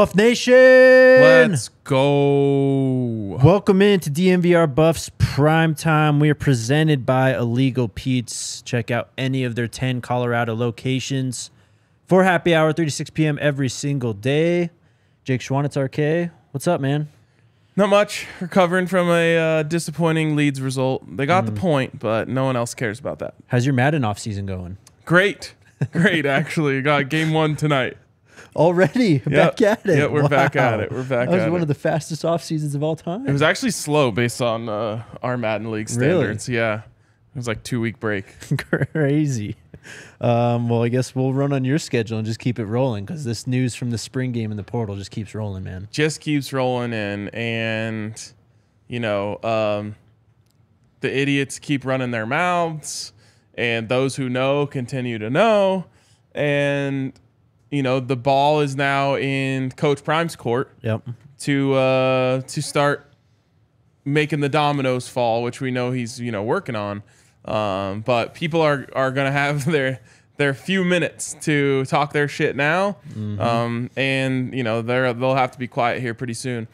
Buff Nation? Let's go. Welcome into DNVR Buffs Prime Time. We are presented by Illegal Pete's. Check out any of their 10 Colorado locations for happy hour, 3 to 6 p.m. every single day. Jake Schwanitz RK, what's up, man? Not much. Recovering from a uh, disappointing Leeds result. They got the point, but no one else cares about that. How's your Madden off season going? Great. Great, actually. Got game one tonight. Already back at it. Yeah, we're back at it. We're back at it. That was one it. of the fastest off seasons of all time. It was actually slow based on uh, our Madden League Really? standards. Yeah. It was like two week break. crazy. Um, well, I guess we'll run on your schedule and just keep it rolling because this news from the spring game in the portal just keeps rolling, man. Just keeps rolling in and you know, um, the idiots keep running their mouths and those who know continue to know. And you know, the ball is now in Coach Prime's court Yep. to uh, to start making the dominoes fall, which we know he's you know working on. Um, but people are are gonna have their their few minutes to talk their shit now, um, and you know they're they'll have to be quiet here pretty soon.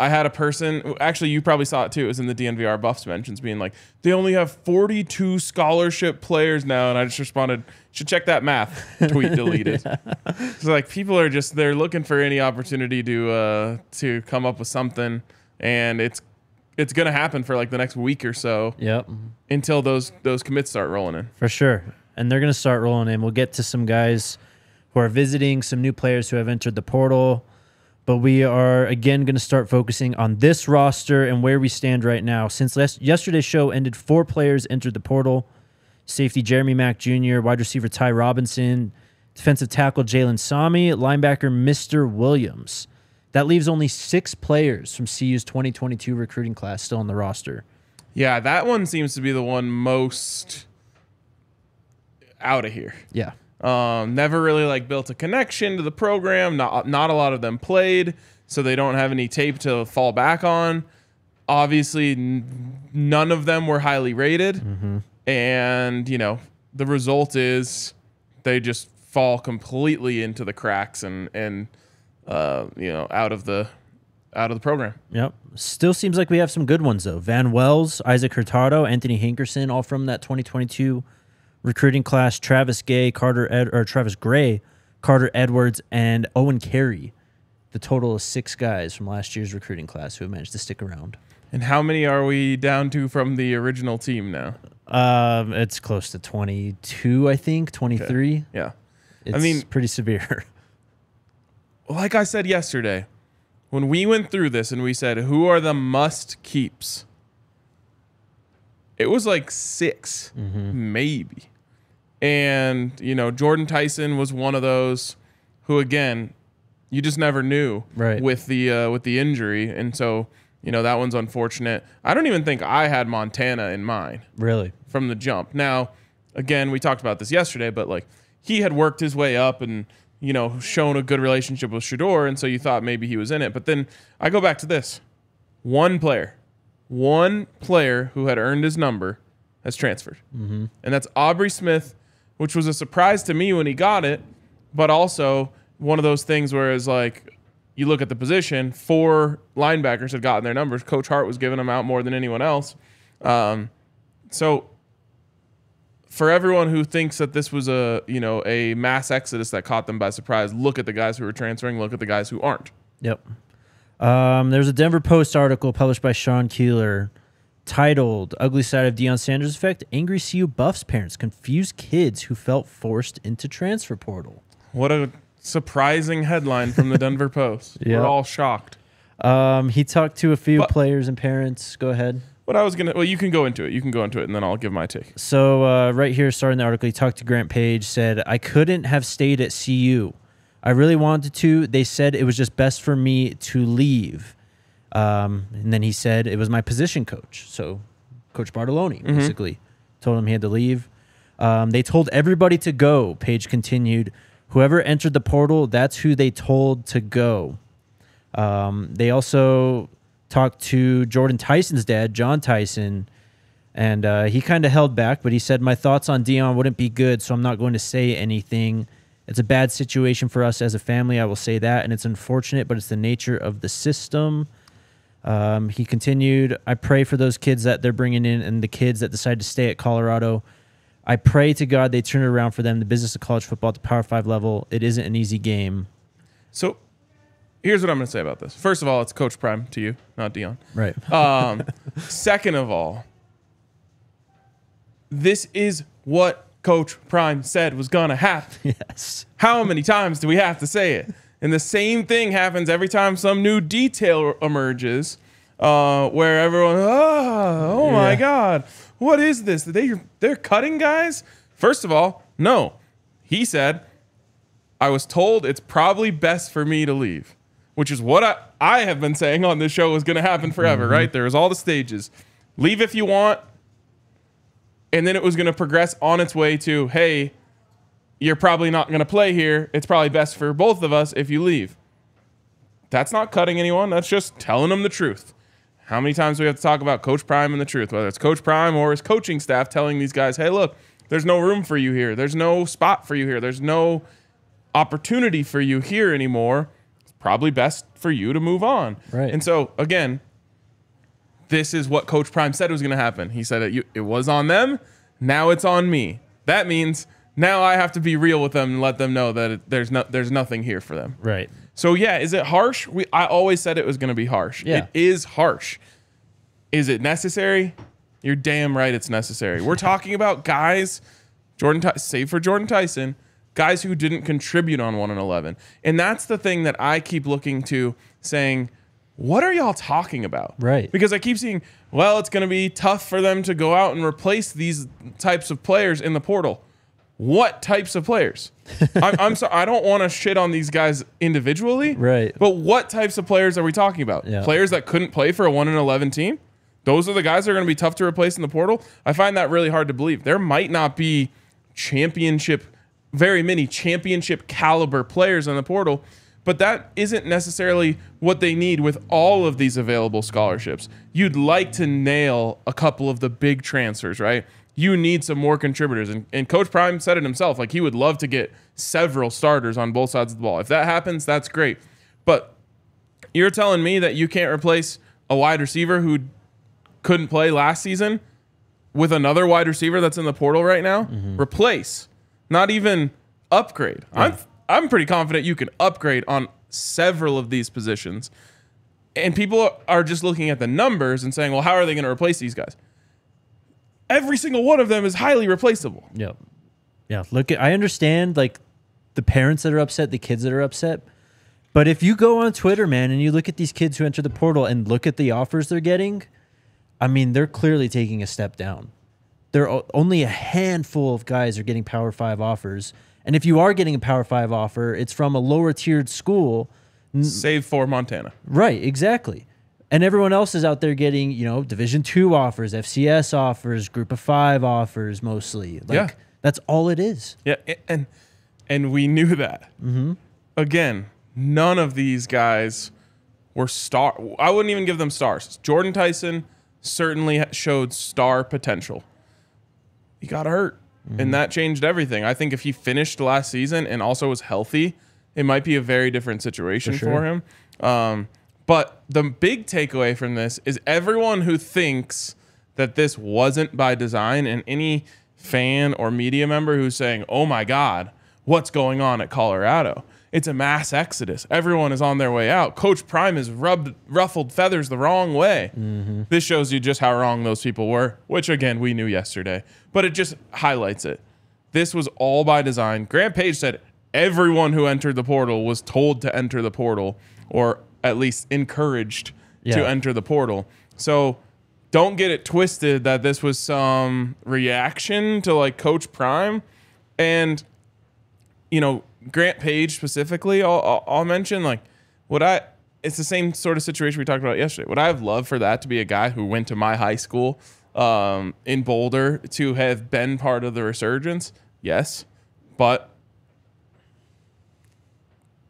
I had a person, actually, you probably saw it too. It was in the DNVR Buffs mentions, being like, they only have 42 scholarship players now, and I just responded, should check that math. Tweet deleted. It's like people are just they're looking for any opportunity to uh, to come up with something, and it's it's gonna happen for like the next week or so Yep. until those those commits start rolling in. For sure. And they're going to start rolling in. We'll get to some guys who are visiting, some new players who have entered the portal. But we are again going to start focusing on this roster and where we stand right now. Since last, yesterday's show ended, four players entered the portal safety Jeremy Mack Jr., wide receiver Ty Robinson, defensive tackle Jalen Sami, linebacker Mr. Williams. That leaves only six players from CU's 2022 recruiting class still on the roster. Yeah, that one seems to be the one most out of here. Yeah. Um, never really like built a connection to the program. Not not a lot of them played, so they don't have any tape to fall back on. Obviously, n- none of them were highly rated, and you know the result is they just fall completely into the cracks and and uh, you know out of the out of the program. Yep. Still seems like we have some good ones though. Van Wells, Isaac Hurtado, Anthony Hankerson, all from that 2022 recruiting class. Travis Gay, Carter Ed or Travis Gray, Carter Edwards, and Owen Carey. The total of six guys from last year's recruiting class who have managed to stick around. And how many are we down to from the original team now? Um, it's close to 22, I think, 23. Yeah. It's mean- pretty severe. like I said yesterday, when we went through this and we said who are the must keeps, it was like 6 maybe. And you know, Jordan Tyson was one of those who, again, you just never knew Right. with the uh, with the injury, and so you know that one's unfortunate. I don't even think I had Montana in mind really. from the jump. Now, again, we talked about this yesterday, but like he had worked his way up and you know shown a good relationship with Shedeur, and so you thought maybe he was in it. But then I go back to this: one player, one player who had earned his number has transferred, and that's Aubrey Smith, which was a surprise to me when he got it, but also one of those things where it's like. You look at the position, four linebackers had gotten their numbers. Coach Hart was giving them out more than anyone else. Um, so for everyone who thinks that this was a you know a mass exodus that caught them by surprise, look at the guys who are transferring. Look at the guys who aren't. Yep. Um, there's a Denver Post article published by Sean Keeler titled Ugly Side of Deion Sanders Effect Angry CU Buffs Parents Confuse Kids Who Felt Forced into Transfer Portal. What a surprising headline from the Denver Post. Yeah. We're all shocked. Um, he talked to a few But- players and parents. Go ahead. What I was gonna well, you can go into it. You can go into it, and then I'll give my take. So uh, right here, starting the article, he talked to Grant Page. Said I couldn't have stayed at CU. I really wanted to. They said it was just best for me to leave. Um, and then he said it was my position coach. So Coach Bartoloni basically told him he had to leave. Um, they told everybody to go. Page continued. Whoever entered the portal, that's who they told to go. Um, they also talked to Jordan Tyson's dad, John Tyson, and uh, he kind of held back, but he said, My thoughts on Deion wouldn't be good, so I'm not going to say anything. It's a bad situation for us as a family. I will say that, and it's unfortunate, but it's the nature of the system. Um, he continued, I pray for those kids that they're bringing in and the kids that decide to stay at Colorado. I pray to God they turn it around for them. The business of college football at the Power Five level, it isn't an easy game. So here's what I'm going to say about this. First of all, it's Coach Prime to you, not Deion. Right. Um, second of all, this is what Coach Prime said was going to happen. yes. How many times do we have to say it? And the same thing happens every time some new detail emerges, uh, where everyone, oh, oh my Yeah. God, what is this? They they're cutting guys. First of all, no. He said, I was told it's probably best for me to leave, which is what I, I have been saying on this show is going to happen forever, right? There's all the stages. Leave if you want. And then it was going to progress on its way to, hey, you're probably not going to play here. It's probably best for both of us if you leave. That's not cutting anyone. That's just telling them the truth. How many times do we have to talk about Coach Prime and the truth, whether it's Coach Prime or his coaching staff telling these guys, hey, look, there's no room for you here. There's no spot for you here. There's no opportunity for you here anymore. It's probably best for you to move on. Right. And so, again, this is what Coach Prime said was going to happen. He said it, it was on them. Now it's on me. That means now I have to be real with them and let them know that it, there's no, there's nothing here for them. Right. So yeah, is it harsh? We I always said it was going to be harsh. Yeah. It is harsh. Is it necessary? You're damn right it's necessary. We're talking about guys, Jordan, Ty- save for Jordan Tyson, guys who didn't contribute on one and eleven, and that's the thing that I keep looking to, saying, what are y'all talking about? Right. Because I keep seeing, well, it's going to be tough for them to go out and replace these types of players in the portal. What types of players? I'm, I'm sorry, I don't want to shit on these guys individually. Right. But what types of players are we talking about? Yeah. Players that couldn't play for a 1 in 11 team? Those are the guys that are going to be tough to replace in the portal? I find that really hard to believe. There might not be championship, very many championship caliber players in the portal, but that isn't necessarily what they need with all of these available scholarships. You'd like to nail a couple of the big transfers, right? You need some more contributors. And, and Coach Prime said it himself like he would love to get several starters on both sides of the ball. If that happens, that's great. But you're telling me that you can't replace a wide receiver who couldn't play last season with another wide receiver that's in the portal right now? Mm-hmm. Replace, not even upgrade. I'm I'm pretty confident you can upgrade on several of these positions. And people are just looking at the numbers and saying, "Well, how are they going to replace these guys?" Every single one of them is highly replaceable. Yep. Yeah. Look, I understand like the parents that are upset, the kids that are upset. But if you go on Twitter, man, and you look at these kids who enter the portal and look at the offers they're getting, I mean, they're clearly taking a step down. There are only a handful of guys are getting Power Five offers, and if you are getting a Power Five offer, it's from a lower tiered school. Save for Montana. Right, exactly. And everyone else is out there getting, you know, Division two offers, FCS offers, Group of Five offers, mostly. Like Yeah. that's all it is. Yeah, and and we knew that. Mm-hmm. Again, none of these guys were star. I wouldn't even give them stars. Jordan Tyson certainly showed star potential. He got hurt, and that changed everything. I think if he finished last season and also was healthy, it might be a very different situation for, sure. him. Um, but the big takeaway from this is everyone who thinks that this wasn't by design, and any fan or media member who's saying, "Oh my God, what's going on at Colorado?" It's a mass exodus. Everyone is on their way out. Coach Prime has rubbed ruffled feathers the wrong way. Mm-hmm. This shows you just how wrong those people were, which again we knew yesterday, but it just highlights it. This was all by design. Grant Page said everyone who entered the portal was told to enter the portal, or at least encouraged Yeah. to enter the portal. So don't get it twisted that this was some reaction to like Coach Prime. And, you know, Grant Page specifically, I'll, I'll, I'll mention like what I, it's the same sort of situation we talked about yesterday. Would I have loved for that to be a guy who went to my high school um, in Boulder to have been part of the resurgence? Yes. But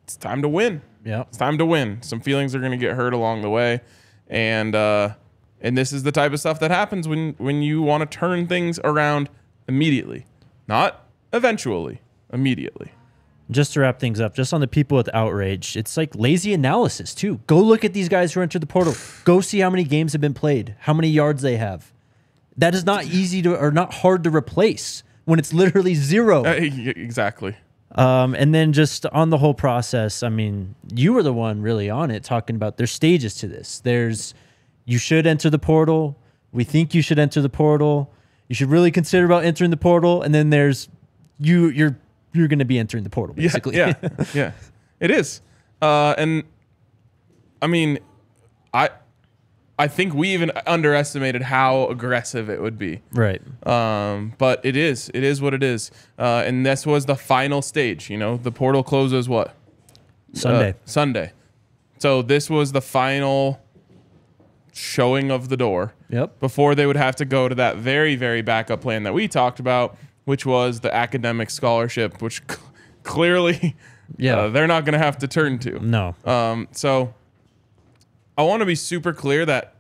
it's time to win Yeah. it's time to win. Some feelings are going to get hurt along the way, and uh, and this is the type of stuff that happens when when you want to turn things around immediately, not eventually, immediately. Just to wrap things up, just on the people with outrage, it's like lazy analysis too. Go look at these guys who entered the portal. Go see how many games have been played, how many yards they have. That is not easy to or not hard to replace when it's literally zero. Uh, exactly. Um, and then just on the whole process, I mean, you were the one really on it talking about there's stages to this. There's you should enter the portal. We think you should enter the portal. You should really consider about entering the portal. And then there's you you're you're gonna be entering the portal, basically. Yeah, yeah, yeah. It is. Uh, and I mean, I I think we even underestimated how aggressive it would be. right. Um, but it is. It is what it is. Uh, and this was the final stage. You know, the portal closes what Sunday. Uh, Sunday. So this was the final showing of the door yep. before they would have to go to that very, very backup plan that we talked about, which was the academic scholarship, which clearly Yeah. uh, they're not going to have to turn to. No. Um, so I want to be super clear that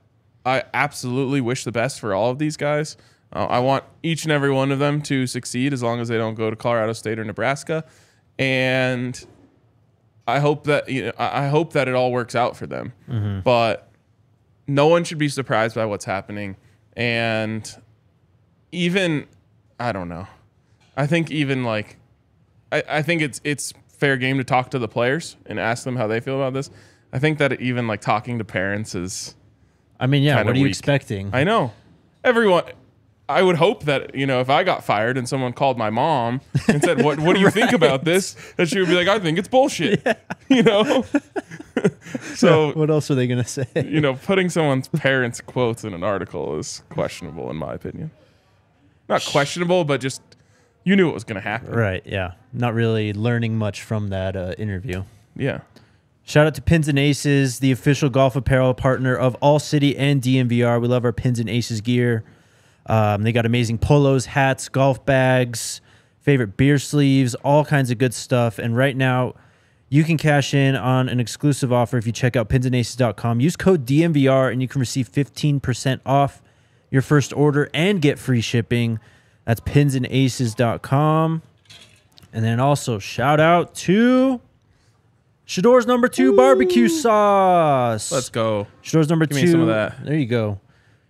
I absolutely wish the best for all of these guys. Uh, I want each and every one of them to succeed as long as they don't go to Colorado State or Nebraska, and I hope that you know, I I hope that it all works out for them. But no one should be surprised by what's happening, and even I don't know. I think even like I, I think it's it's fair game to talk to the players and ask them how they feel about this. I think that even like talking to parents is I mean, yeah. What are you weak. expecting? I know. Everyone I would hope that, you know, if I got fired and someone called my mom and said, What what do you think about this? That she would be like, I think it's bullshit. You know? so what else are they gonna say? you know, putting someone's parents' quotes in an article is questionable in my opinion. Not questionable, but just you knew it was gonna happen. Right. Yeah. Not really learning much from that uh, interview. Yeah. Shout out to Pins and Aces, the official golf apparel partner of All City and DNVR. We love our Pins and Aces gear. Um, they got amazing polos, hats, golf bags, favorite beer sleeves, all kinds of good stuff. And right now, you can cash in on an exclusive offer if you check out pinsandaces.com. Use code DNVR and you can receive 15% off your first order and get free shipping. That's pinsandaces.com. And then also shout out to Shedeur's number two barbecue sauce. Let's go. Shedeur's number Give two. me some of that. There you go.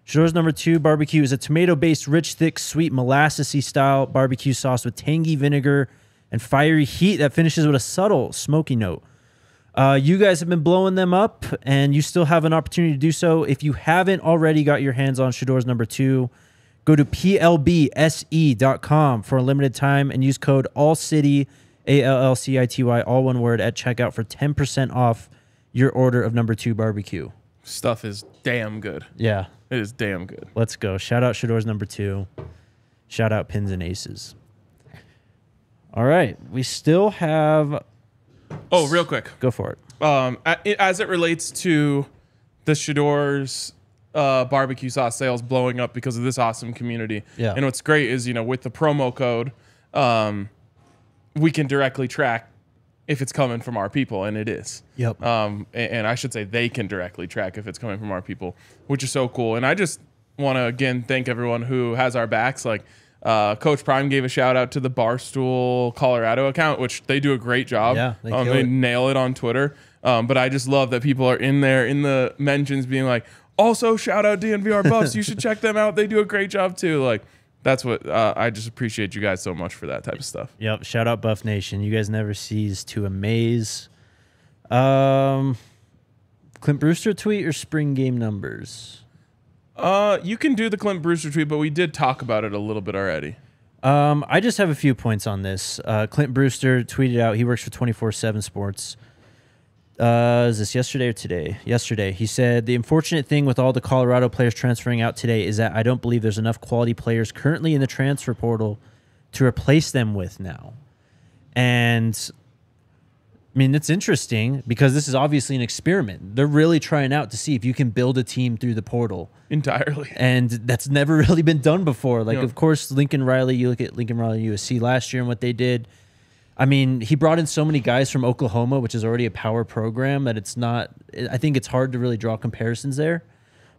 Shedeur's number two barbecue is a tomato-based, rich, thick, sweet, molassesy style barbecue sauce with tangy vinegar and fiery heat that finishes with a subtle smoky note. Uh, you guys have been blowing them up, and you still have an opportunity to do so. If you haven't already got your hands on Shedeur's number two, go to plbse.com for a limited time and use code ALLCITY, A L L C I T Y, all one word, at checkout for 10% off your order of number two barbecue. Stuff is damn good. Yeah, It is damn good. let's go. Shout out Shedeur's number two. Shout out Pins and Aces. All right, we still have. Oh, real quick. Go for it. Um, as it relates to the Shedeur's uh, barbecue sauce sales blowing up because of this awesome community. Yeah. And what's great is, you know, with the promo code, um, we can directly track if it's coming from our people, and it is. Yep. Um, a- and, I should say they can directly track if it's coming from our people, which is so cool. And I just want to again thank everyone who has our backs. Like uh, Coach Prime gave a shout out to the Barstool Colorado account, which they do a great job. Yeah, they um, they it. nail it on Twitter. Um, but I just love that people are in there in the mentions being like, also shout out DNVR Buffs. you should check them out. They do a great job too. Like that's what uh, I just appreciate you guys so much for that type of stuff. Yep. Shout out Buff Nation. You guys never cease to amaze. Um, Clint Brewster tweet or spring game numbers? Uh, you can do the Clint Brewster tweet, but we did talk about it a little bit already. Um, I just have a few points on this. Uh, Clint Brewster tweeted out he works for 24 7 Sports. Uh, is this yesterday or today? Yesterday. He said, The unfortunate thing with all the Colorado players transferring out today is that I don't believe there's enough quality players currently in the transfer portal to replace them with now. And I mean, it's interesting because this is obviously an experiment. They're really trying out to see if you can build a team through the portal Entirely. and that's never really been done before. Like, No. of course, Lincoln Riley. You look at Lincoln Riley USC last year and what they did. I mean, he brought in so many guys from Oklahoma, which is already a power program, that it's not. I think it's hard to really draw comparisons there.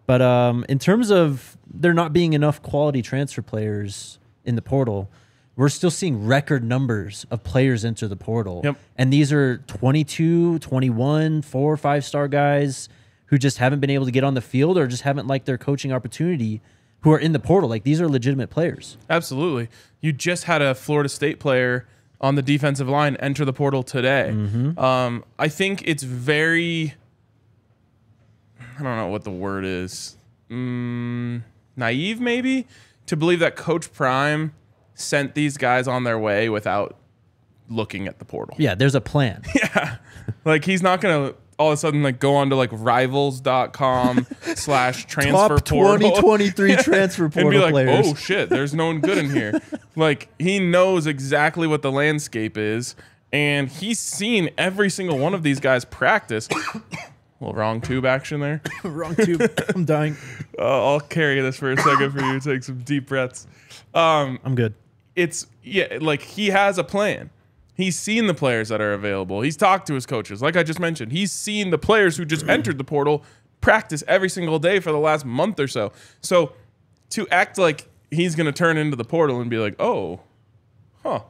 But um, in terms of there not being enough quality transfer players in the portal, we're still seeing record numbers of players enter the portal. Yep. And these are 22, 21, four or five star guys who just haven't been able to get on the field or just haven't liked their coaching opportunity who are in the portal. Like these are legitimate players. Absolutely. You just had a Florida State player on the defensive line enter the portal today. Um, I think it's very, I don't know what the word is, mm, naive maybe, to believe that Coach Prime sent these guys on their way without looking at the portal. Yeah, there's a plan. yeah. Like he's not gonna all of a sudden like go on to like rivals.com slash transfer portal 2023 transfer portal and be like, players. oh shit, there's no one good in here. like he knows exactly what the landscape is, and he's seen every single one of these guys practice. little wrong tube action there. Wrong tube. I'm dying. Uh, I'll carry this for a second for you. Take some deep breaths. Um, I'm good. It's yeah, like he has a plan. He's seen the players that are available. He's talked to his coaches. Like I just mentioned, he's seen the players who just entered the portal practice every single day for the last month or so. So to act like he's going to turn into the portal and be like, "Oh, huh,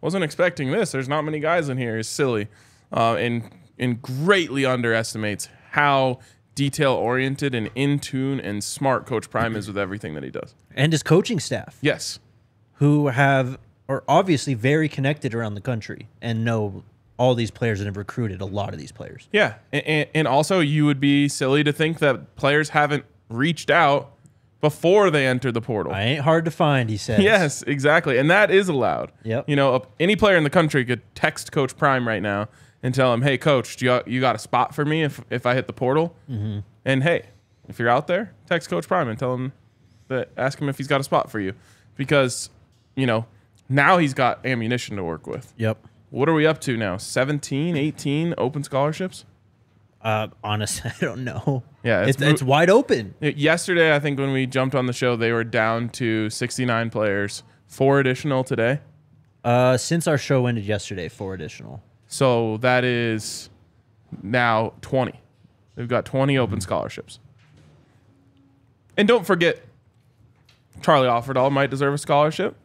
wasn't expecting this. There's not many guys in here," is silly, uh, and and greatly underestimates how detail oriented and in tune and smart Coach Prime is with everything that he does. And his coaching staff. Yes, who have are obviously very connected around the country and know all these players and have recruited a lot of these players. Yeah, and, and also you would be silly to think that players haven't reached out before they enter the portal. I ain't hard to find, he says. Yes, exactly, and that is allowed. Yep. You know, any player in the country could text Coach Prime right now and tell him, "Hey, Coach, do you, you got a spot for me if if I hit the portal?" Mm-hmm. And hey, if you're out there, text Coach Prime and tell him that ask him if he's got a spot for you, because you know now he's got ammunition to work with. Yep. What are we up to now? 17, 18 open scholarships? Uh, honestly, I don't know. Yeah, it's it's, mo- it's wide open. Yesterday, I think when we jumped on the show, they were down to 69 players, four additional today. Uh, since our show ended yesterday, four additional. So that is now 20. They've got 20 open scholarships. And don't forget, Charlie Offerdahl might deserve a scholarship.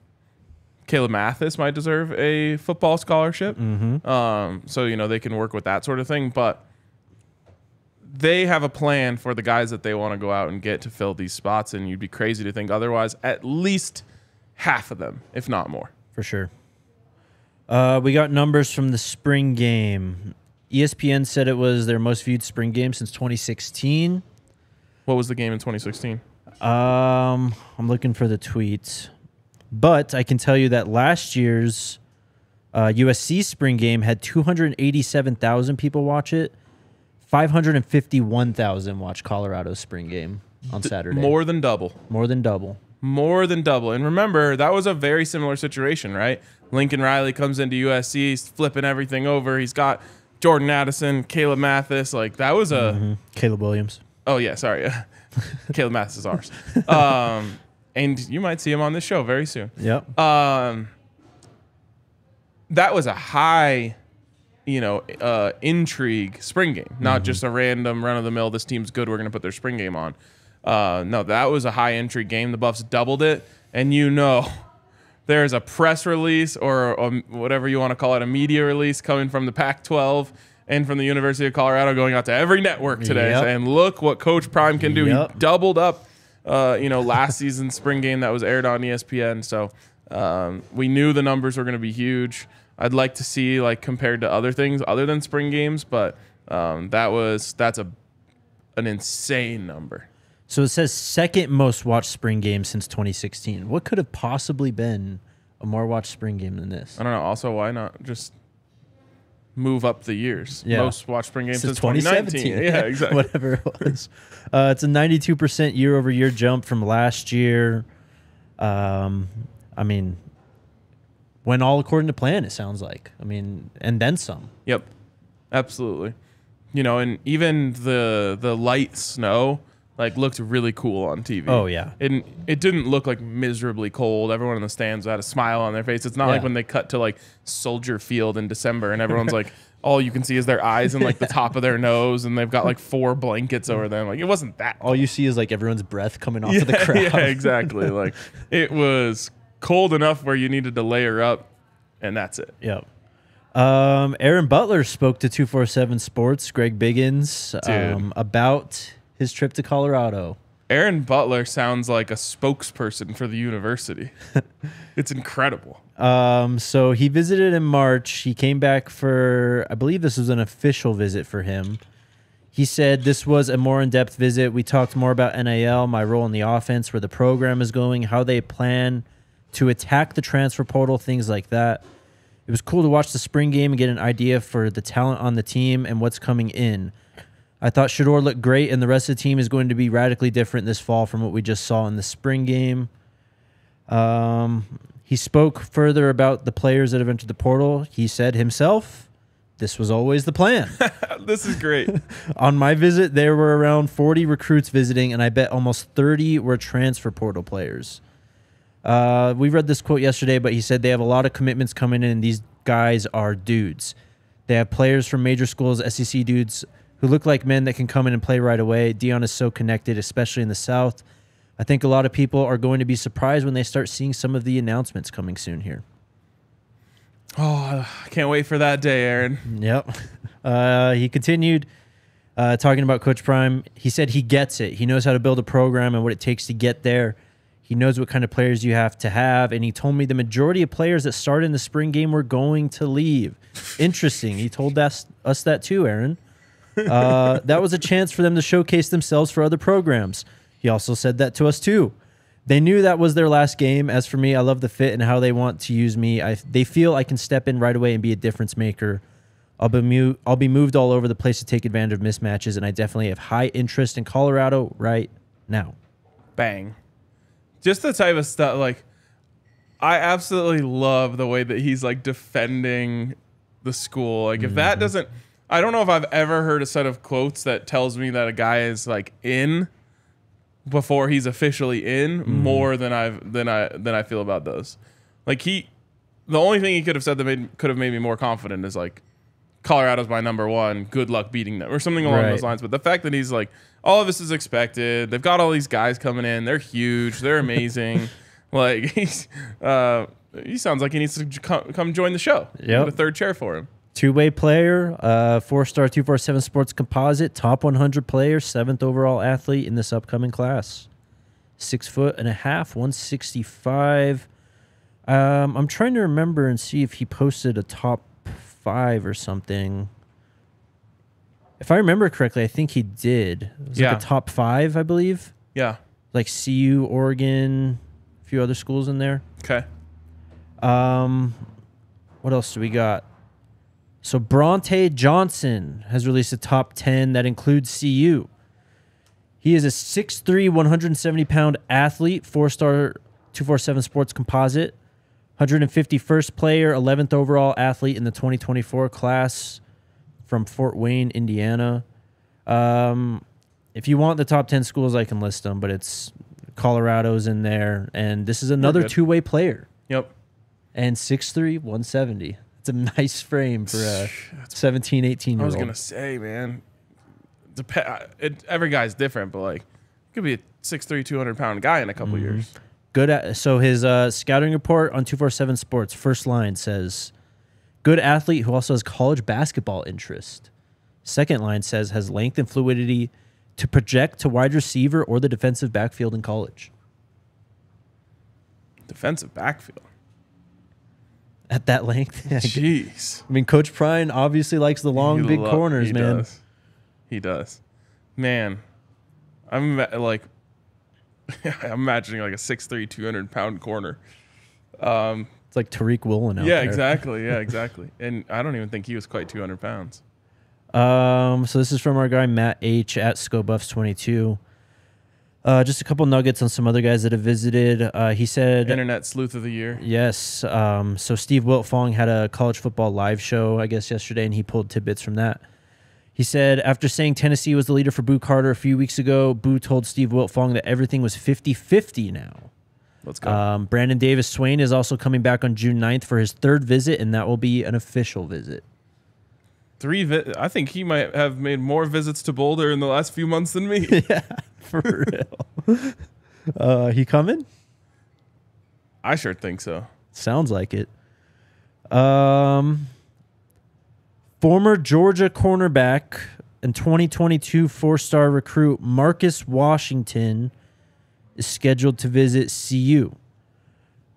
Caleb Mathis might deserve a football scholarship. Um, so, you know, they can work with that sort of thing. But they have a plan for the guys that they want to go out and get to fill these spots. And you'd be crazy to think otherwise. At least half of them, if not more. for sure. Uh, we got numbers from the spring game. ESPN said it was their most viewed spring game since 2016. What was the game in 2016? Um, I'm looking for the tweets, but I can tell you that last year's uh, USC spring game had 287,000 people watch it. 551,000 watch Colorado's spring game on Saturday. More than double. more than double. more than double. And remember, that was a very similar situation, right? Lincoln Riley comes into USC, he's flipping everything over. He's got Jordan Addison, Caleb Mathis. Like that was a Caleb Williams. oh yeah, sorry, Caleb Mathis is ours. Um, and you might see him on this show very soon. Yep. Um, that was a high, you know, uh, intrigue spring game, not just a random run of the mill. This team's good. We're gonna put their spring game on. Uh, no, that was a high intrigue game. The Buffs doubled it, and you know, there's a press release or a, whatever you want to call it, a media release coming from the Pac-12 and from the University of Colorado, going out to every network today, Yep. saying, "Look what Coach Prime can do." Yep. He doubled up, uh, you know, last season's spring game that was aired on ESPN. So um, we knew the numbers were going to be huge. I'd like to see like compared to other things other than spring games, but um, that was that's a an insane number. So it says second most watched spring game since 2016. What could have possibly been a more watched spring game than this? I don't know. Also, why not just move up the years? Yeah. Most watched spring games Since since 2019. 2017. Yeah, exactly. Whatever it was. Uh, it's a 92% year over year jump from last year. Um, I mean, went all according to plan, it sounds like. I mean, and then some. Yep, absolutely. You know, and even the the light snow like looked really cool on TV. Oh, yeah. and it didn't look like miserably cold. Everyone in the stands had a smile on their face. It's not like when they cut to like Soldier Field in December and everyone's like. All you can see is their eyes and like the top of their nose, and they've got like four blankets over them. Like it wasn't that All you see is like everyone's breath coming off of the crowd. yeah, exactly. like it was cold enough where you needed to layer up, and that's it. Yep. Um, Aaron Butler spoke to 247 Sports, Greg Biggins, um, about his trip to Colorado. Aaron Butler sounds like a spokesperson for the university. it's incredible. Um, so he visited in March. He came back for, I believe this was an official visit for him. He said this was a more in depth visit. We talked more about NIL, my role in the offense, where the program is going, how they plan to attack the transfer portal, things like that. It was cool to watch the spring game and get an idea for the talent on the team and what's coming in. I thought Shedeur looked great, and the rest of the team is going to be radically different this fall from what we just saw in the spring game. Um, he spoke further about the players that have entered the portal. He said himself, this was always the plan. this is great. On my visit, there were around 40 recruits visiting, and I bet almost 30 were transfer portal players. Uh, we read this quote yesterday, but he said they have a lot of commitments coming in, and these guys are dudes. They have players from major schools, SEC dudes, who look like men that can come in and play right away. Deion is so connected, especially in the South. I think a lot of people are going to be surprised when they start seeing some of the announcements coming soon here. oh, I can't wait for that day, Aaron. Yep. Uh, he continued uh, talking about Coach Prime. He said he gets it. He knows how to build a program and what it takes to get there. He knows what kind of players you have to have. And he told me the majority of players that started in the spring game were going to leave. Interesting. He told us, us that too, Aaron. Uh, that was a chance for them to showcase themselves for other programs. He also said that to us too. They knew that was their last game. As for me, I love the fit and how they want to use me. I, they feel I can step in right away and be a difference maker. I'll be I'll be moved all over the place to take advantage of mismatches, and I definitely have high interest in Colorado right now. Bang. Just the type of stuff like I absolutely love the way that he's like defending the school. Like if that doesn't I don't know if I've ever heard a set of quotes that tells me that a guy is like in before he's officially in more than I've than I than I feel about those. Like he the only thing he could have said that made could have made me more confident is like Colorado's my number one. Good luck beating them, or something along Right. those lines. But the fact that he's like, all of this is expected. They've got all these guys coming in. They're huge. They're amazing. like he's, uh, he sounds like he needs to come, come join the show. Get a third chair for him. Two way player, uh, four star 247 Sports Composite, top 100 player, seventh overall athlete in this upcoming class. Six foot and a half, 165. Um, I'm trying to remember and see if he posted a top five or something. If I remember correctly, I think he did. It was Yeah. like a top five, I believe. Yeah. Like CU, Oregon, a few other schools in there. Okay. Um, what else do we got? So Bronte Johnson has released a top 10 that includes CU. He is a 6'3", 170 pound athlete, four star 247 Sports Composite, 151st player, 11th overall athlete in the 2024 class from Fort Wayne, Indiana. Um, if you want the top 10 schools, I can list them, but it's Colorado's in there. And this is another two way player Yep. and 6'3", 170. It's a nice frame for a 17, 18 I was gonna say, man. Dep- it, every guy's different, but like, could be a 6'3", 200 pound guy in a couple Mm-hmm. years. Good at so his uh, scouting report on 247 Sports first line says good athlete who also has college basketball interest. Second line says has length and fluidity to project to wide receiver or the defensive backfield in college. Defensive backfield. At that length, Jeez. I mean, Coach Prime obviously likes the long, He big lo- corners, he man. Does. He does. Man, I'm like, I'm imagining like a 6'3", 200 pound corner. Um, It's like Tariq Woolen out yeah, there. exactly. Yeah, exactly. And I don't even think he was quite 200 pounds. Um, so this is from our guy Matt H at ScoBuffs22. Uh, just a couple nuggets on some other guys that have visited. Uh, he said, Internet sleuth of the year. yes. Um, so Steve Wiltfong had a college football live show, I guess, yesterday, and he pulled tidbits from that. He said, after saying Tennessee was the leader for Boo Carter a few weeks ago, Boo told Steve Wiltfong that everything was 50 50 now. Let's go. Um, Brandon Davis Swain is also coming back on June 9th for his third visit, and that will be an official visit. Three. Vi- I think he might have made more visits to Boulder in the last few months than me. yeah, For real. uh, he coming? I sure think so. Sounds like it. Um, former Georgia cornerback and 2022 four-star recruit Marcus Washington is scheduled to visit CU.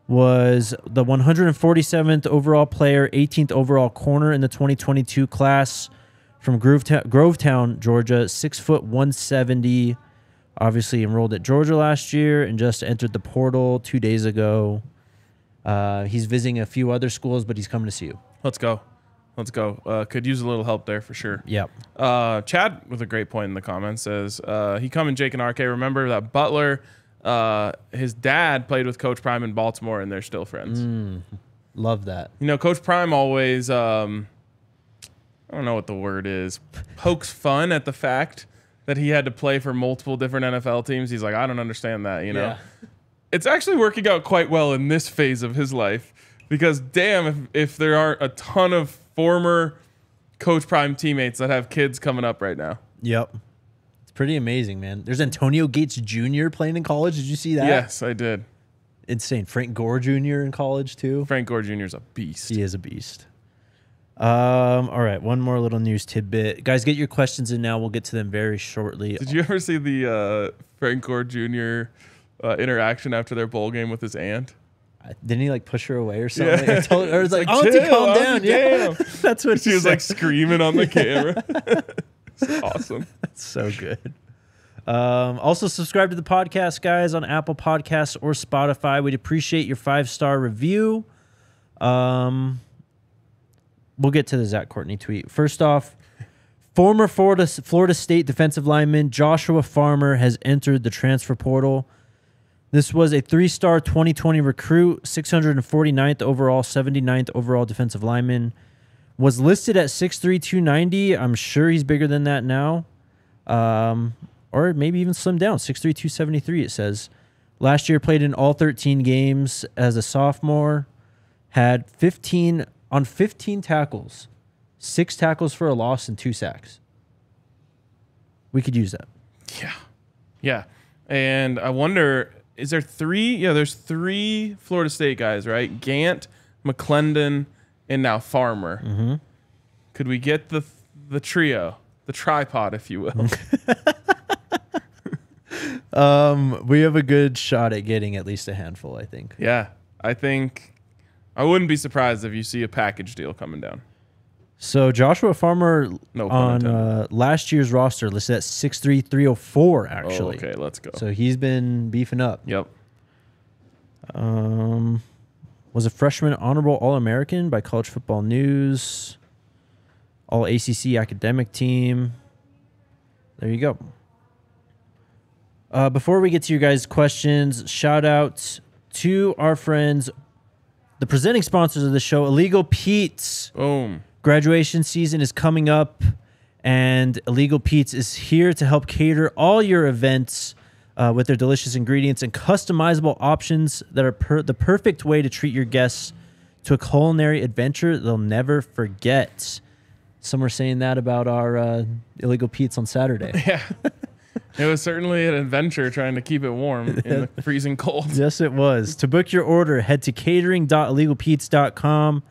Was the 147th overall player, 18th overall corner in the 2022 class from Grovetown, Grovetown Georgia, six foot 170. Obviously enrolled at Georgia last year and just entered the portal two days ago. Uh, he's visiting a few other schools, but he's coming to see you. Let's go. Let's go. Uh, could use a little help there for sure. Yep. Uh, Chad with a great point in the comments says uh, he come in Jake and RK. Remember that Butler, uh, his dad played with Coach Prime in Baltimore, and they're still friends. Love that. You know, Coach Prime always, um, I don't know what the word is, pokes fun at the fact that he had to play for multiple different NFL teams. He's like, I don't understand that. You know, Yeah. it's actually working out quite well in this phase of his life because damn if, if there aren't a ton of former coach prime teammates that have kids coming up right now Yep. Pretty amazing, man. There's Antonio Gates Jr. playing in college. Did you see that? yes i did Insane. Frank Gore Jr. in college too. frank gore jr is a beast He is a beast. Um, all right, one more little news tidbit. Guys, get your questions in now. We'll get to them very shortly. did you ever see the uh, frank gore jr uh, interaction after their bowl game with his aunt Didn't he like push her away or something? Yeah. Or, told, or was like, like, Auntie, "Chill, calm Auntie, down. Yeah. damn." That's what she he was like screaming on the camera awesome That's so good. Um, also, subscribe to the podcast, guys, on Apple Podcasts or Spotify. We'd appreciate your five star review. Um, we'll get to the Zach Courtney tweet. First off, former Florida, Florida State defensive lineman Joshua Farmer has entered the transfer portal. This was a three star 2020 recruit, 649th overall, 79th overall defensive lineman. Was listed at 6'3, 290. I'm sure he's bigger than that now um, or maybe even slimmed down. 6'3", 273, it says. Last year played in all 13 games as a sophomore. Had 15 on 15 tackles, six tackles for a loss and two sacks. We could use that. Yeah. Yeah. And I wonder, is there three? Yeah, there's three Florida State guys, right? Gant, McClendon, and now Farmer. Mm-hmm. Could we get the the trio, the tripod, if you will? Um, we have a good shot at getting at least a handful, I think. yeah. I think I wouldn't be surprised if you see a package deal coming down. So Joshua Farmer No on uh, last year's roster listed at 6'3", 304, actually. Oh, okay, let's go. So he's been beefing up. yep. Um, was a freshman honorable All American by College Football News. All ACC academic team. There you go. Uh, before we get to your guys' questions, shout out to our friends, the presenting sponsors of the show, Illegal Pete's. Boom. Graduation season is coming up, and Illegal Pete's is here to help cater all your events uh, with their delicious ingredients and customizable options that are per- the perfect way to treat your guests to a culinary adventure they'll never forget. Some were saying that about our uh, Illegal Pete's on Saturday. Yeah. it was certainly an adventure trying to keep it warm in the freezing cold. Yes, it was. To book your order, head to catering.illegalpete's.com.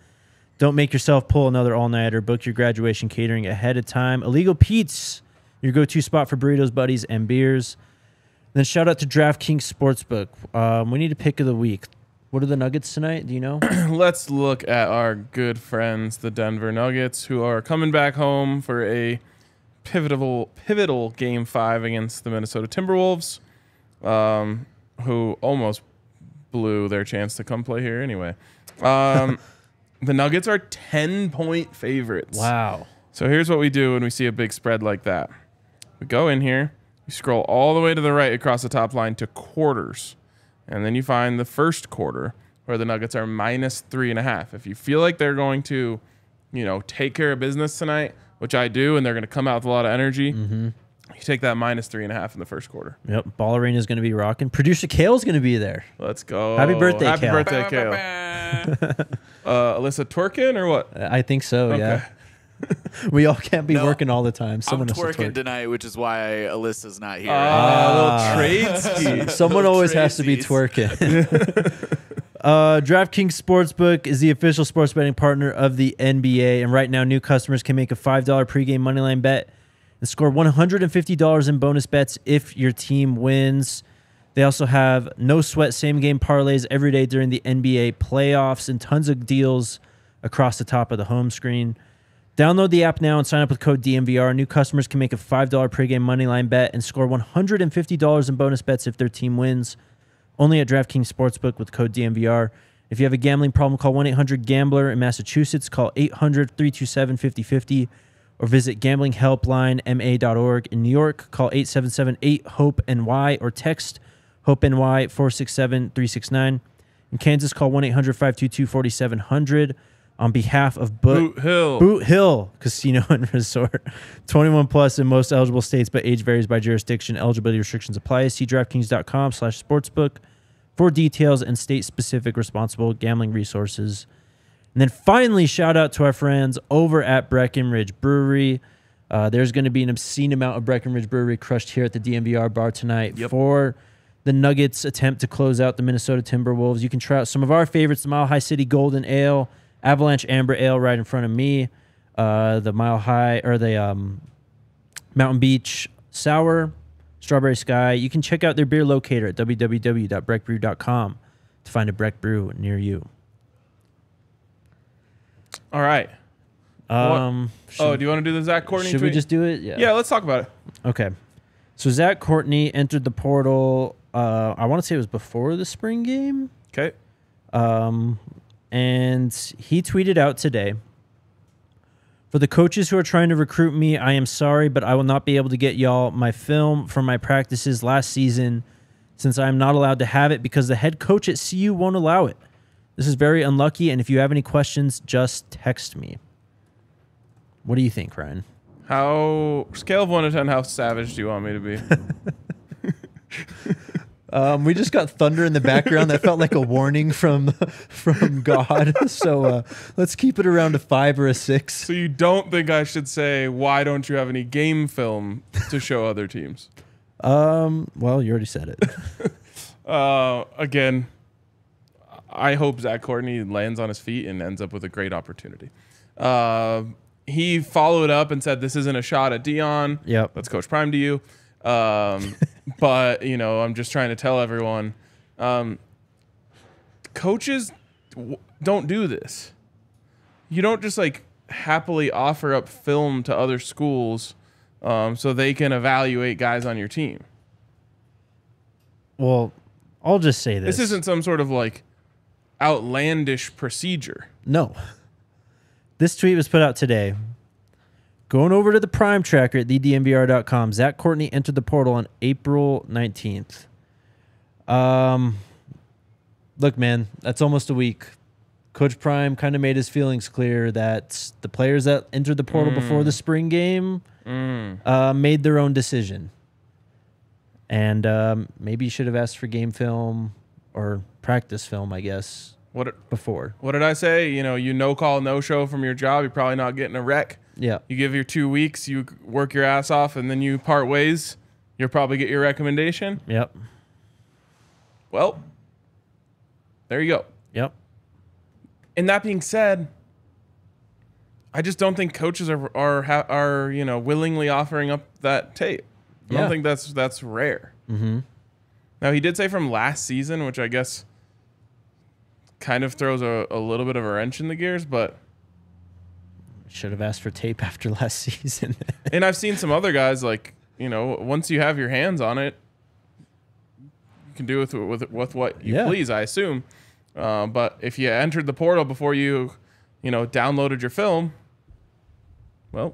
Don't make yourself pull another all nighter. Book your graduation catering ahead of time. Illegal Pete's, your go to spot for burritos, buddies, and beers. Then shout out to DraftKings Sportsbook. Um, we need a pick of the week. What are the Nuggets tonight? Do you know? Let's look at our good friends, the Denver Nuggets, who are coming back home for a pivotal pivotal game five against the Minnesota Timberwolves, um, who almost blew their chance to come play here anyway. Um, the Nuggets are ten point favorites. wow. So here's what we do when we see a big spread like that. We go in here, you scroll all the way to the right across the top line to quarters, and then you find the first quarter where the Nuggets are minus three and a half. If you feel like they're going to, you know, take care of business tonight, which I do, and they're going to come out with a lot of energy, you take that minus three and a half in the first quarter. Yep. Ball Arena is going to be rocking. Producer Kale's going to be there. Let's go. Happy birthday, Happy Kale. birthday, Kale. uh, Alyssa Twerkin or what? I think so, yeah. we all can't be No, working all the time. Someone I'm twerking twerk. tonight, which is why Alyssa's not here. Ah, a little trade ski. Someone always has to be twerking. Uh, DraftKings Sportsbook is the official sports betting partner of the NBA, and right now, new customers can make a $5 pregame moneyline bet and score $150 in bonus bets if your team wins. They also have no sweat same game parlays every day during the NBA playoffs and tons of deals across the top of the home screen. Download the app now and sign up with code DNVR. New customers can make a $5 pregame moneyline bet and score $150 in bonus bets if their team wins. Only at DraftKings Sportsbook with code DNVR. If you have a gambling problem, call 1 800 Gambler in Massachusetts. Call 800 327 5050 or visit gamblinghelplinema.org. In New York, call 877 8 HOPE NY or text HOPE NY 467 369. In Kansas, call 1 800 522 4700 on behalf of Boot. Boot Hill. Boot Hill Casino and Resort. 21 plus in most eligible states, but age varies by jurisdiction. Eligibility restrictions apply. See DraftKings.com slash sportsbook for details and state-specific responsible gambling resources. And then finally, shout out to our friends over at Breckenridge Brewery. Uh, there's going to be an obscene amount of Breckenridge Brewery crushed here at the DNVR bar tonight Yep. for the Nuggets' attempt to close out the Minnesota Timberwolves. You can try out some of our favorites: the Mile High City Golden Ale, Avalanche Amber Ale, right in front of me. Uh, the Mile High or the um, Mountain Beach Sour, Strawberry Sky. You can check out their beer locator at www.breckbrew.com to find a Breck Brew near you. All right. Um, should, Oh, do you want to do the Zach Courtney should we just do it? yeah, let's talk about it. Okay. So Zach Courtney entered the portal. Uh, I want to say it was before the spring game. Okay. Um, and he tweeted out today For the coaches who are trying to recruit me, I am sorry, but I will not be able to get y'all my film from my practices last season since I am not allowed to have it because the head coach at CU won't allow it. This is very unlucky, and if you have any questions, just text me. What do you think, Ryan? How scale of one to ten? How savage do you want me to be? Um, we just got thunder in the background that felt like a warning from from God. So uh, let's keep it around a five or a six. so you don't think I should say why don't you have any game film to show other teams? Um, well, you already said it. Uh, again, I hope Zach Courtney lands on his feet and ends up with a great opportunity. Uh, he followed up and said, "This isn't a shot at Deion. Yep. That's Coach Prime to you." Um, but you know, I'm just trying to tell everyone, um, coaches w- don't do this. You don't just like happily offer up film to other schools um, so they can evaluate guys on your team. Well, I'll just say this. This isn't some sort of like outlandish procedure. No. This tweet was put out today. Going over to the Prime Tracker at thednvr.com, Zach Courtney entered the portal on April 19th. Um, look, man, that's almost a week. Coach Prime kind of made his feelings clear that the players that entered the portal before the spring game uh, made their own decision. And um, maybe you should have asked for game film or practice film, I guess, What before. what did I say? You know, you no call, no show from your job. You're probably not getting a rec. Yeah. You give your two weeks, you work your ass off, and then you part ways. You'll probably get your recommendation. Yep. Well, there you go. Yep. And that being said, I just don't think coaches are are are you know willingly offering up that tape. I Yeah. don't think that's that's rare. Mm-hmm. Now he did say from last season, which I guess kind of throws a, a little bit of a wrench in the gears, but Should have asked for tape after last season. and I've seen some other guys like you know once you have your hands on it, you can do with with with what you Yeah. please. I assume, uh, but if you entered the portal before you you know downloaded your film, well,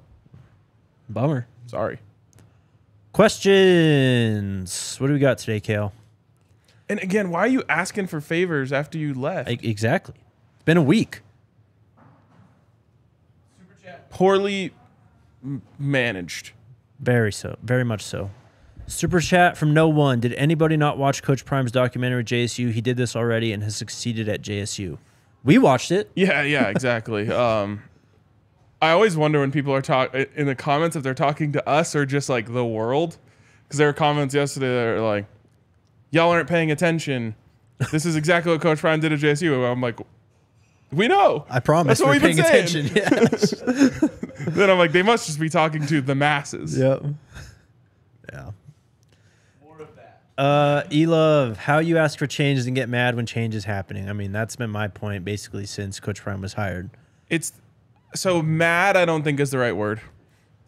Bummer. sorry. Questions. What do we got today, Kale? And again, why are you asking for favors after you left? E- exactly. It's been a week. Poorly managed. Very so. Very much so. Super chat from no one. Did anybody not watch Coach Prime's documentary at JSU? He did this already and has succeeded at JSU. We watched it. Yeah, yeah, exactly. um, I always wonder when people are talk in the comments if they're talking to us or just like the world, because there were comments yesterday that are like, "Y'all aren't paying attention." This is exactly what Coach Prime did at JSU. I'm like, we know. I promise That's what we're we've been paying saying. attention. Yes. Then I'm like, they must just be talking to the masses. yep. Yeah. More of that. Uh, E-Love, how you ask for changes and get mad when change is happening. I mean, that's been my point basically since Coach Prime was hired. It's so mad. I don't think is the right word.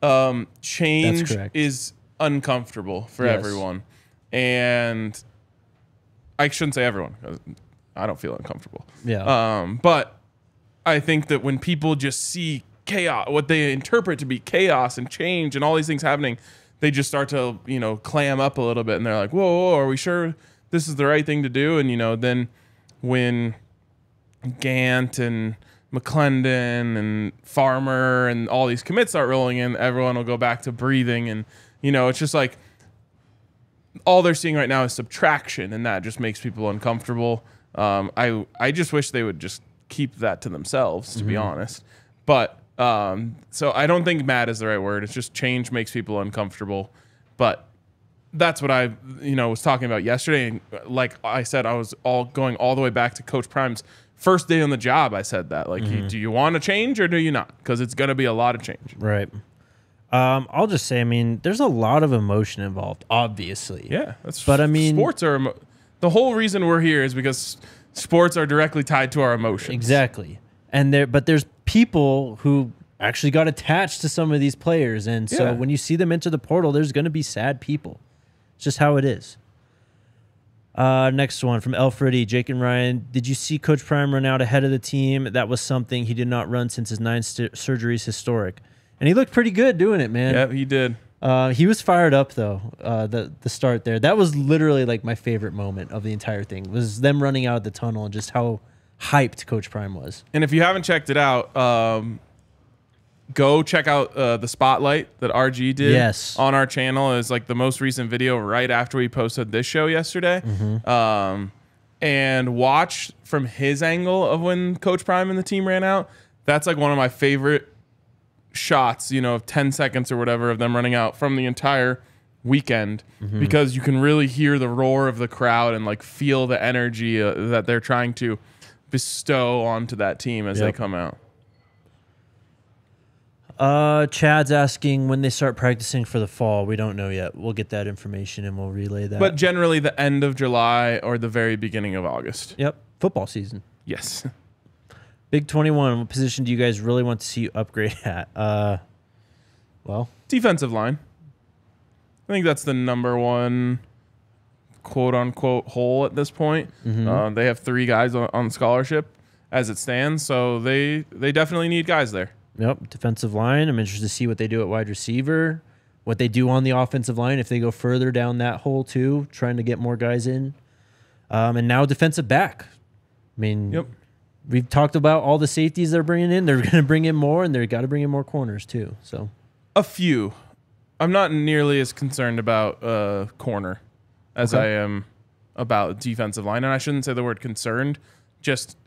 Um, change is uncomfortable for Yes. everyone, and I shouldn't say everyone. I don't feel uncomfortable. Yeah. Um, but I think that when people just see chaos, what they interpret to be chaos and change and all these things happening, they just start to, you know, clam up a little bit and they're like, whoa, whoa, are we sure this is the right thing to do? And, you know, then when Gant and McClendon and Farmer and all these commits start rolling in, everyone will go back to breathing. And, you know, it's just like all they're seeing right now is subtraction, and that just makes people uncomfortable. Um, I I just wish they would just keep that to themselves, to be honest. But um, so I don't think mad is the right word. It's just change makes people uncomfortable. But that's what I you know was talking about yesterday. And like I said, I was all going all the way back to Coach Prime's first day on the job. I said that like, do you want to change or do you not? Because it's going to be a lot of change. right. Um, I'll just say, I mean, there's a lot of emotion involved, obviously. Yeah, that's. But I mean- sports are emo- the whole reason we're here is because sports are directly tied to our emotions. Exactly. And there but there's people who actually got attached to some of these players and so Yeah. when you see them enter the portal there's going to be sad people. It's just how it is. Uh, next one from Elfredy, Jake and Ryan. Did you see Coach Prime run out ahead of the team? That was something he did not run since his nine surgeries historic, and he looked pretty good doing it, man. Yeah, he did. Uh, he was fired up though. Uh, the the start there, that was literally like my favorite moment of the entire thing. Was them running out of the tunnel and just how hyped Coach Prime was. And if you haven't checked it out, um, go check out uh, the spotlight that RG did Yes. on our channel. Is like the most recent video right after we posted this show yesterday. Mm-hmm. Um, and watch from his angle of when Coach Prime and the team ran out. That's like one of my favorite shots, you know, of 10 seconds or whatever of them running out from the entire weekend Mm-hmm. because you can really hear the roar of the crowd and like feel the energy uh, that they're trying to bestow onto that team as they come out. Uh, Chad's asking when they start practicing for the fall. We don't know yet. We'll get that information and we'll relay that. But generally the end of July or the very beginning of August. yep, football season. Yes. Big 21. What position do you guys really want to see you upgrade at? Uh, well, Defensive line. I think that's the number one quote unquote hole at this point. Uh, they have three guys on, on scholarship as it stands, so they they definitely need guys there. Yep, defensive line. I'm interested to see what they do at wide receiver, what they do on the offensive line if they go further down that hole too, trying to get more guys in. Um, and now defensive back. I mean, Yep. We've talked about all the safeties they're bringing in. They're going to bring in more, and they've got to bring in more corners too. So A few. I'm not nearly as concerned about uh, corner as Okay. I am about defensive line, and I shouldn't say the word concerned. Just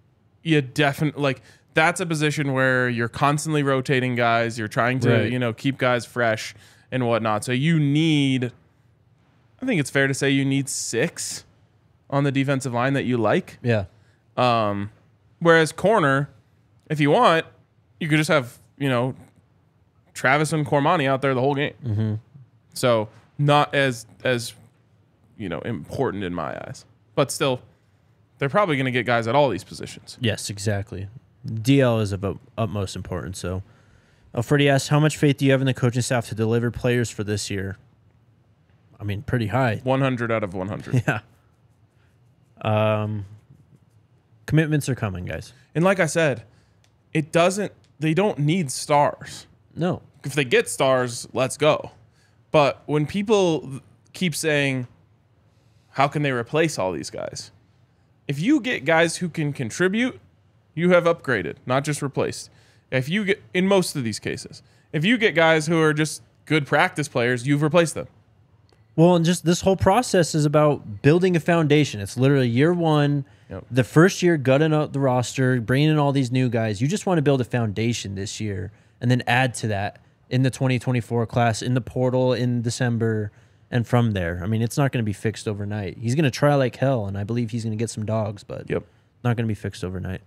you definitely like that's a position where you're constantly rotating guys. You're trying to Right. you know keep guys fresh and whatnot. So you need. I think it's fair to say you need six on the defensive line that you like. yeah, Um, whereas corner, if you want, you could just have you know Travis and Kormani out there the whole game. Mm-hmm. So not as as you know important in my eyes, but still, they're probably going to get guys at all these positions. yes, exactly. DL is of utmost importance. So, Alfredi asks, how much faith do you have in the coaching staff to deliver players for this year? I mean, pretty high. 100 out of 100. Yeah. Um, commitments are coming, guys. and like I said, it doesn't. They don't need stars. No. if they get stars, let's go. But when people keep saying, how can they replace all these guys? If you get guys who can contribute, you have upgraded, not just replaced. If you get, in most of these cases, if you get guys who are just good practice players, you've replaced them. Well, and just this whole process is about building a foundation. It's literally year one, Yep. the first year, gutting out the roster, bringing in all these new guys. You just want to build a foundation this year and then add to that in the 2024 class, in the portal in December, and from there. I mean, it's not going to be fixed overnight. He's going to try like hell, and I believe he's going to get some dogs, but Yep. not going to be fixed overnight.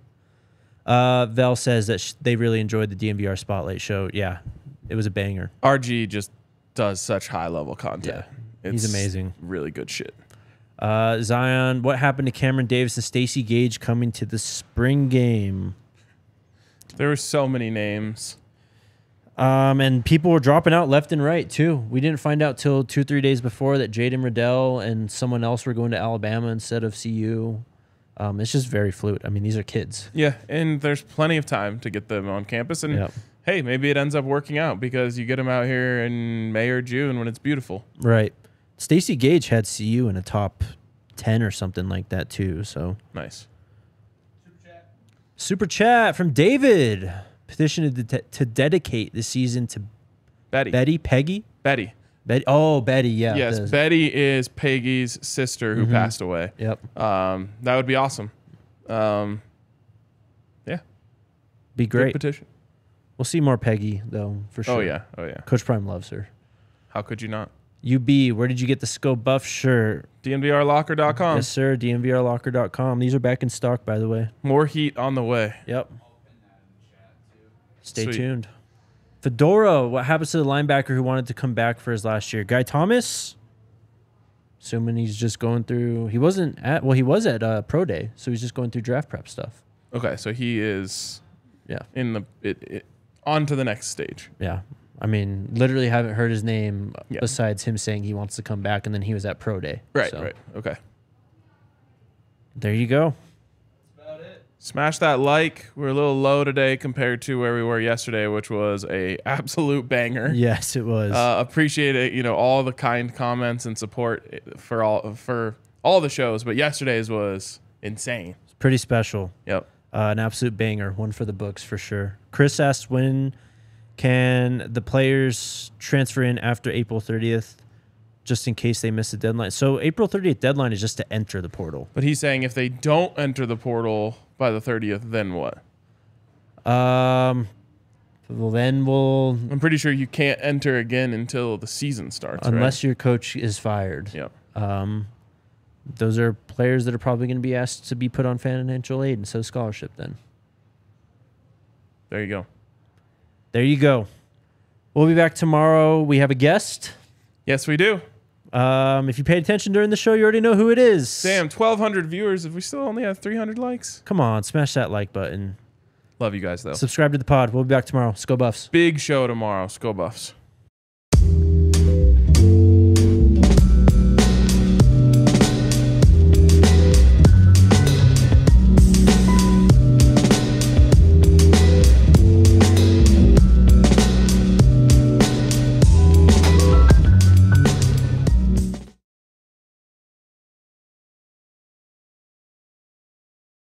Uh, Val says that sh- they really enjoyed the DNVR Spotlight show. Yeah, it was a banger. RG just does such high level content. Yeah, he's amazing. Really good shit. Uh, Zion, what happened to Cameron Davis and Stacy Gage coming to the spring game? There were so many names. Um, and people were dropping out left and right too. We didn't find out till two, three days before that Jaden Riddell and someone else were going to Alabama instead of CU. Um, it's just very fluid. I mean, these are kids. Yeah, and there's plenty of time to get them on campus. And Yep. hey, maybe it ends up working out because you get them out here in May or June when it's beautiful. Right. Stacy Gage had CU in a top 10 or something like that too. So Nice. super chat from David. Petition to, de- to dedicate the season to Betty. Betty, Peggy, Betty. Betty. Oh, Betty. Yeah. yes, Betty is Peggy's sister who passed away. Yep. Um, that would be awesome. Um, yeah, Be good great. petition. We'll see more Peggy though for sure. Oh yeah, oh yeah. Coach Prime loves her. How could you not? UB, where did you get the Scope Buff shirt? DNVRlocker.com. yes, sir. DNVRlocker.com. These are back in stock, by the way. More heat on the way. Yep. Stay Sweet. tuned. Fedora, what happens to the linebacker who wanted to come back for his last year? Guy Thomas? Assuming he's just going through. He wasn't at, well, he was at uh, Pro Day, so he's just going through draft prep stuff. Okay, so he is Yeah. in the it, it on to the next stage. Yeah. I mean, literally haven't heard his name Yeah. besides him saying he wants to come back, and then he was at Pro Day. Right, So, right. Okay. There you go. Smash that like. We're a little low today compared to where we were yesterday, which was a absolute banger. Yes, it was. Uh, appreciate it. You know all the kind comments and support for all for all the shows, but yesterday's was insane. It's pretty special. Yep. Uh, an absolute banger, one for the books for sure. Chris asked when can the players transfer in after April 30th, just in case they miss the deadline. So April 30th deadline is just to enter the portal. But he's saying if they don't enter the portal by the 30th, then what? Um, well then we'll I'm pretty sure you can't enter again until the season starts. unless your coach is fired. right? Yep. Um, those are players that are probably going to be asked to be put on financial aid instead of scholarship. Then There you go. There you go. We'll be back tomorrow. We have a guest. Yes, we do. Um, if you paid attention during the show, you already know who it is. Damn, 1,200 viewers. If we still only have 300 likes. Come on, smash that like button. Love you guys though. Subscribe to the pod. We'll be back tomorrow. Let's go Buffs. Big show tomorrow. Sko Buffs.